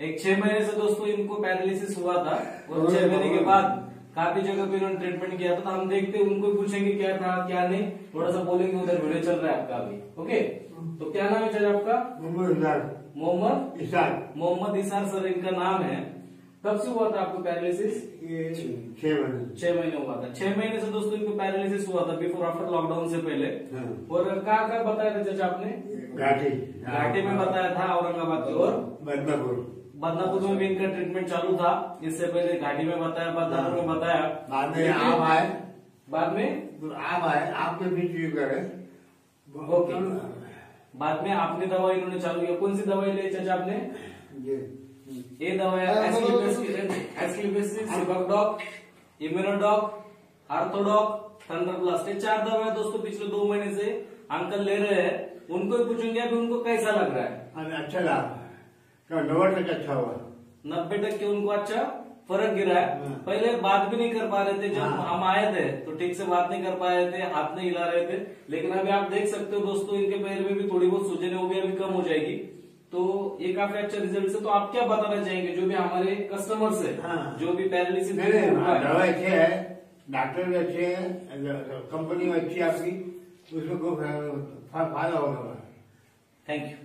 एक छह महीने से दोस्तों इनको पैरालिसिस हुआ था और छह महीने के बाद काफ़ी जगह पे इन्होंने ट्रीटमेंट किया था। तो हम देखते हैं उनको पूछेंगे क्या था क्या नहीं। थोड़ा सा बोलेंगे उधर वीडियो चल रहा है आपका अभी। ओके तो क्या नाम है सर आपका? मोहम्मद इसाक मोहम्मद? इसार। सर इनका नाम है। कब से हुआ था आपको पैरालिसिस? छह महीने। छह महीने हुआ था। छह महीने से दोस्तों इनको पैरालिसिस हुआ था बिफोर आफ्टर लॉकडाउन से पहले। हाँ। और कहा कहाँ बताया था चाचा आपने? घाटी। घाटी में बताया था औरंगाबाद की और बदनापुर। बदनापुर में भी इनका ट्रीटमेंट चालू था। इससे पहले घाटी में बताया बदनापुर में बताया। बाद में आम आए। बाद में? आम आए। आपके भी ट्रीट करे। ओके। बाद में आपने दवाई इन्होंने चालू किया। कौन सी दवाई ले चाचा आपने? ये। ये इम्यूनोडॉक आर्थोडॉक प्लस ये चार दवाई दोस्तों पिछले दो महीने से अंकल ले रहे हैं। उनको ही पूछेंगे अभी उनको कैसा लग रहा है? अच्छा लगा। नब्बे तक अच्छा हुआ। नब्बे टक्के उनको अच्छा फ़र्क गिरा है। हाँ। पहले बात भी नहीं कर पा रहे थे जब हाँ। हम आए थे तो ठीक से बात नहीं कर पा रहे थे हाथ नहीं हिला रहे थे। लेकिन अभी आप देख सकते हो दोस्तों इनके पैर में भी थोड़ी बहुत सूजन भी अभी कम हो जाएगी। तो ये काफ़ी अच्छा रिज़ल्ट है। तो आप क्या बताना चाहेंगे जो भी हमारे कस्टमर्स है हाँ। जो भी पैरालिसिस अच्छे है डॉक्टर भी अच्छे हैं कंपनी अच्छी आपकी उसमें फ़ायदा होगा। Thank you